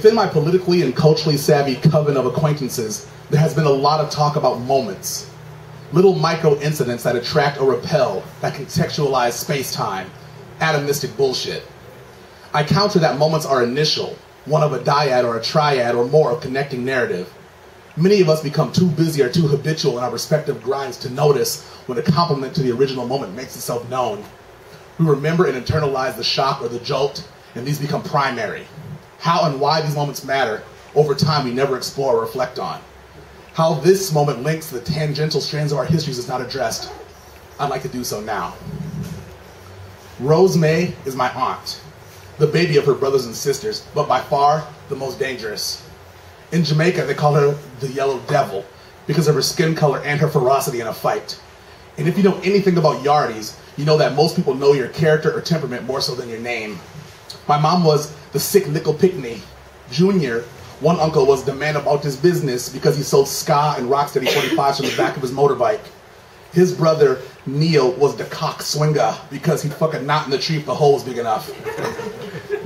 Within my politically and culturally savvy coven of acquaintances, there has been a lot of talk about moments. Little micro incidents that attract or repel, that contextualize space time. Atomistic bullshit. I counter that moments are initial, one of a dyad or a triad or more of connecting narrative. Many of us become too busy or too habitual in our respective grinds to notice when a compliment to the original moment makes itself known. We remember and internalize the shock or the jolt, and these become primary. How and why these moments matter over time we never explore or reflect on. How this moment links to the tangential strands of our histories is not addressed. I'd like to do so now. Rose May is my aunt, the baby of her brothers and sisters, but by far the most dangerous. In Jamaica, they call her the Yellow Devil because of her skin color and her ferocity in a fight. And if you know anything about Yardies, you know that most people know your character or temperament more so than your name. My mom was the sick nickel pickney. Junior, one uncle was the man about his business because he sold ska and rocksteady 45s from the back of his motorbike. His brother, Neil, was the cock swinger because he'd fuck a knot in the tree if the hole was big enough.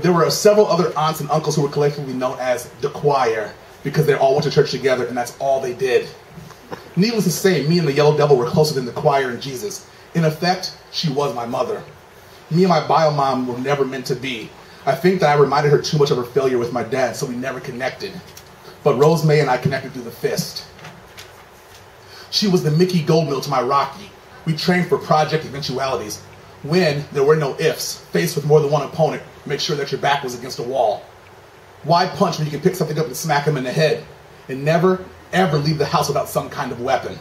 there were several other aunts and uncles who were collectively known as the choir because they all went to church together and that's all they did. Needless to say, me and the Yellow Devil were closer than the choir and Jesus. In effect, she was my mother. Me and my bio mom were never meant to be. I think that I reminded her too much of her failure with my dad, so we never connected. But Rose May and I connected through the fist. She was the Mickey Goldmill to my Rocky. We trained for project eventualities. When there were no ifs, faced with more than one opponent, make sure that your back was against a wall. Why punch when you can pick something up and smack him in the head? And never, ever leave the house without some kind of weapon.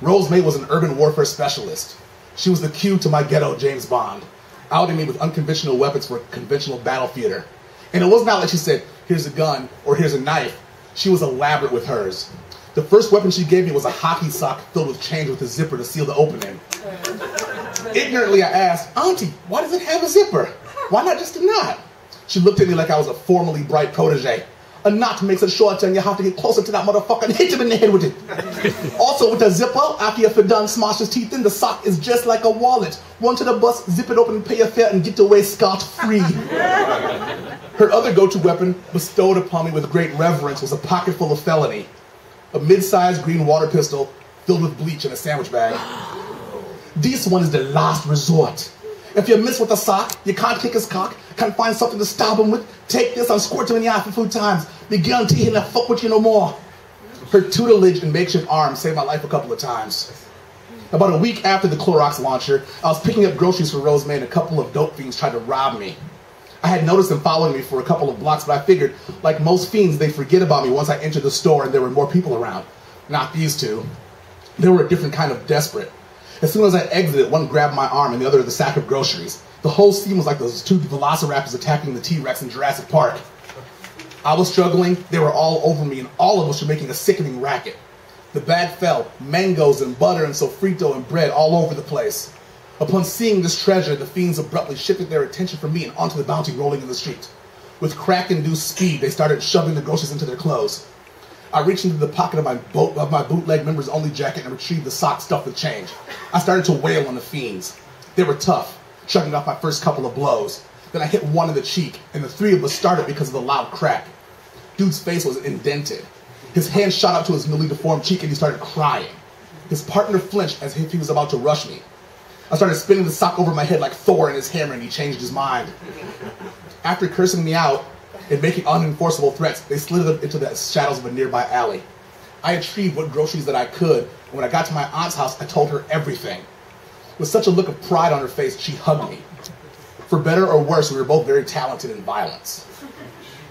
Rose May was an urban warfare specialist. She was the Q to my ghetto James Bond, outing me with unconventional weapons for conventional battle theater. And it was not like she said, here's a gun or here's a knife. She was elaborate with hers. The first weapon she gave me was a hockey sock filled with change with a zipper to seal the opening. Ignorantly, I asked, Auntie, why does it have a zipper? Why not just a knot? She looked at me like I was a formerly bright protege. A knot makes it shorter and you have to get closer to that motherfucker and hit him in the head with it. also, with a zipper, after you're done, smash his teeth in, the sock is just like a wallet. Run to the bus, zip it open, pay your fare, and get away scot-free. Her other go-to weapon, bestowed upon me with great reverence, was a pocket full of felony. A mid-sized green water pistol filled with bleach in a sandwich bag. This one is the last resort. If you miss with a sock, you can't kick his cock, can't find something to stab him with, take this and squirt him in the eye for food times. Be guarantee he'll fuck with you no more. Her tutelage and makeshift arm saved my life a couple of times. About a week after the Clorox launcher, I was picking up groceries for Rose May and a couple of dope fiends tried to rob me. I had noticed them following me for a couple of blocks, but I figured, like most fiends, they forget about me once I entered the store and there were more people around. Not these two. They were a different kind of desperate. As soon as I exited, one grabbed my arm and the other the sack of groceries. The whole scene was like those two velociraptors attacking the T-Rex in Jurassic Park. I was struggling, they were all over me, and all of us were making a sickening racket. The bag fell, mangoes and butter and sofrito and bread all over the place. Upon seeing this treasure, the fiends abruptly shifted their attention from me and onto the bounty rolling in the street. With crack-induced speed, they started shoving the groceries into their clothes. I reached into the pocket of my, of my bootleg members only jacket and retrieved the sock stuffed with change. I started to wail on the fiends. They were tough, chugging off my first couple of blows. Then I hit one in the cheek, and the three of us started because of the loud crack. Dude's face was indented. His hand shot up to his newly deformed cheek and he started crying. His partner flinched as if he was about to rush me. I started spinning the sock over my head like Thor and his hammer, and he changed his mind. After cursing me out, and making unenforceable threats, they slid into the shadows of a nearby alley. I retrieved what groceries that I could, and when I got to my aunt's house, I told her everything. With such a look of pride on her face, she hugged me. For better or worse, we were both very talented in violence.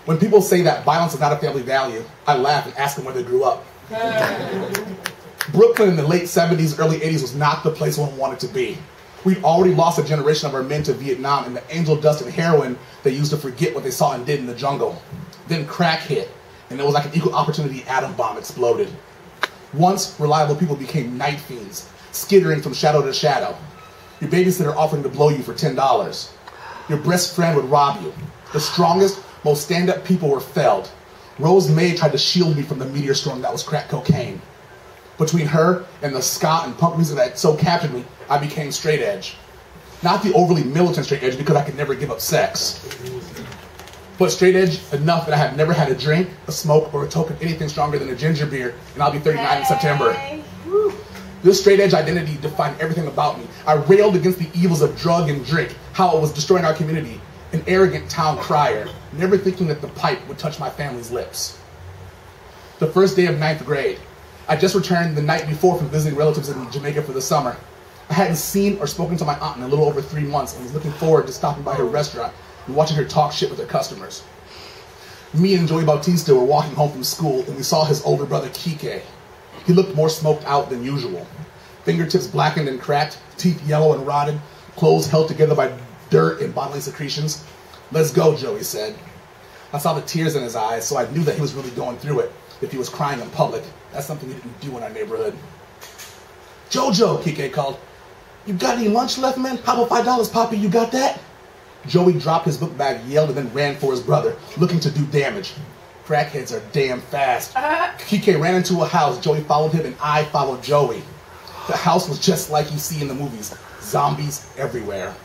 When people say that violence is not a family value, I laugh and ask them where they grew up. Brooklyn in the late 70s, early 80s was not the place one wanted to be. We'd already lost a generation of our men to Vietnam and the angel dust and heroin they used to forget what they saw and did in the jungle. Then crack hit, and it was like an equal opportunity atom bomb exploded. Once reliable people became night fiends, skittering from shadow to shadow. Your babysitter offering to blow you for $10. Your best friend would rob you. The strongest, most stand-up people were felled. Rose May tried to shield me from the meteor storm that was crack cocaine. Between her and the ska and punk music that so captured me, I became straight edge. Not the overly militant straight edge because I could never give up sex. but straight edge enough that I have never had a drink, a smoke, or a token anything stronger than a ginger beer, and I'll be 39 hey. in September. This straight edge identity defined everything about me. I railed against the evils of drug and drink, how it was destroying our community, an arrogant town crier, never thinking that the pipe would touch my family's lips. The first day of ninth grade, I just returned the night before from visiting relatives in Jamaica for the summer. I hadn't seen or spoken to my aunt in a little over three months and was looking forward to stopping by her restaurant and watching her talk shit with her customers. Me and Joey Bautista were walking home from school and we saw his older brother Kike. He looked more smoked out than usual. Fingertips blackened and cracked, teeth yellow and rotted, clothes held together by dirt and bodily secretions. Let's go, Joey said. I saw the tears in his eyes, so I knew that he was really going through it if he was crying in public. That's something he didn't do in our neighborhood. Jojo, Kike called. You got any lunch left, man? How about five dollars, Poppy? You got that? Joey dropped his book bag, yelled, and then ran for his brother, looking to do damage. Crackheads are damn fast. Uh-huh. Kike ran into a house. Joey followed him, and I followed Joey. The house was just like you see in the movies zombies everywhere.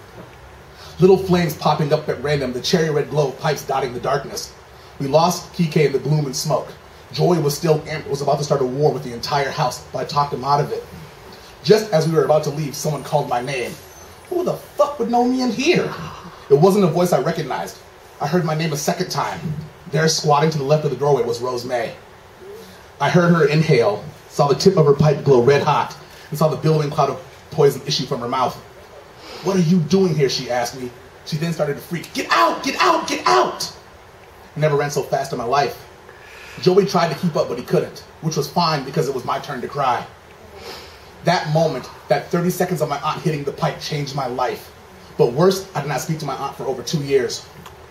Little flames popping up at random, the cherry red glow of pipes dotting the darkness. We lost Kike in the gloom and smoke. Joey was still was about to start a war with the entire house, but I talked him out of it. Just as we were about to leave, someone called my name. Who the fuck would know me in here? It wasn't a voice I recognized. I heard my name a second time. There, squatting to the left of the doorway, was Rose May. I heard her inhale, saw the tip of her pipe glow red hot, and saw the billowing cloud of poison issue from her mouth. What are you doing here? She asked me. She then started to freak. Get out! Get out! Get out! I never ran so fast in my life. Joey tried to keep up, but he couldn't, which was fine because it was my turn to cry. That moment, that 30 seconds of my aunt hitting the pipe changed my life. But worse, I did not speak to my aunt for over two years.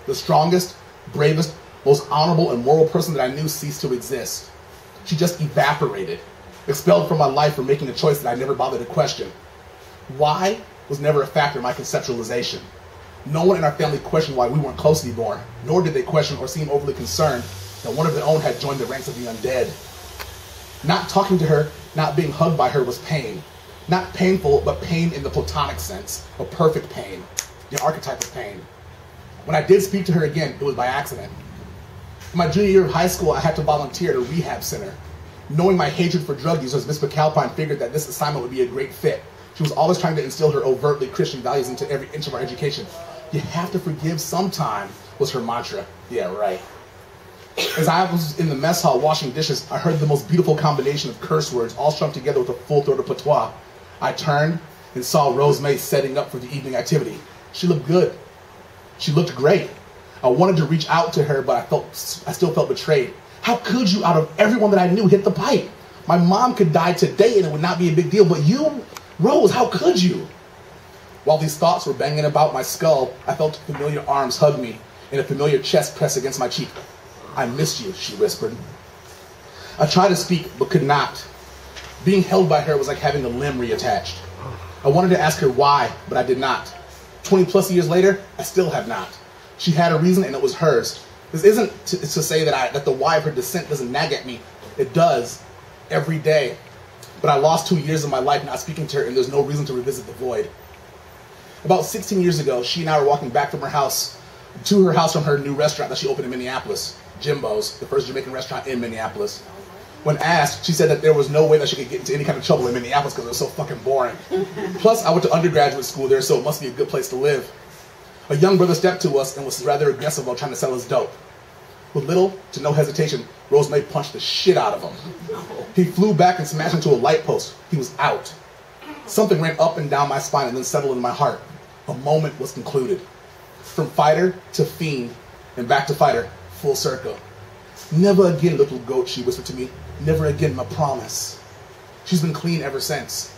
The strongest, bravest, most honorable and moral person that I knew ceased to exist. She just evaporated, expelled from my life for making a choice that I never bothered to question. Why was never a factor in my conceptualization. No one in our family questioned why we weren't closely born, nor did they question or seem overly concerned that one of their own had joined the ranks of the undead. Not talking to her, not being hugged by her was pain. Not painful, but pain in the platonic sense, a perfect pain, the archetype of pain. When I did speak to her again, it was by accident. In my junior year of high school, I had to volunteer at a rehab center. Knowing my hatred for drug users, Miss McAlpine figured that this assignment would be a great fit. She was always trying to instill her overtly Christian values into every inch of our education. You have to forgive sometime was her mantra. Yeah, right. As I was in the mess hall washing dishes, I heard the most beautiful combination of curse words all strung together with a full throat of patois. I turned and saw Rose May setting up for the evening activity. She looked good. She looked great. I wanted to reach out to her, but I felt I still felt betrayed. How could you, out of everyone that I knew, hit the pipe? My mom could die today and it would not be a big deal, but you, Rose, how could you? While these thoughts were banging about my skull, I felt familiar arms hug me and a familiar chest press against my cheek. I miss you, she whispered. I tried to speak, but could not. Being held by her was like having a limb reattached. I wanted to ask her why, but I did not. 20 plus years later, I still have not. She had a reason and it was hers. This isn't to, to say that, I, that the why of her descent doesn't nag at me. It does, every day. But I lost two years of my life not speaking to her, and there's no reason to revisit the void. About 16 years ago, she and I were walking back from her house to her house from her new restaurant that she opened in Minneapolis, Jimbo's, the first Jamaican restaurant in Minneapolis. When asked, she said that there was no way that she could get into any kind of trouble in Minneapolis because it was so fucking boring. Plus, I went to undergraduate school there, so it must be a good place to live. A young brother stepped to us and was rather aggressive while trying to sell us dope. With little to no hesitation, Rose May punched the shit out of him. He flew back and smashed into a light post. He was out. Something ran up and down my spine and then settled in my heart. A moment was concluded. From fighter to fiend and back to fighter, full circle. Never again, little goat, she whispered to me. Never again, my promise. She's been clean ever since.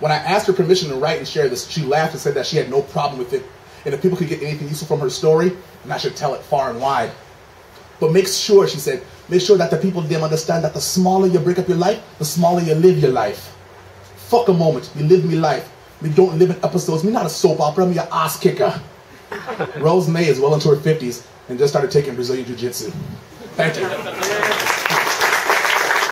When I asked her permission to write and share this, she laughed and said that she had no problem with it and if people could get anything useful from her story, then I should tell it far and wide. But make sure, she said, make sure that the people them understand that the smaller you break up your life, the smaller you live your life. Fuck a moment, you live me life. We don't live in episodes. Me not a soap opera, me a ass kicker. Rose May is well into her 50s and just started taking Brazilian Jiu-Jitsu. Thank you.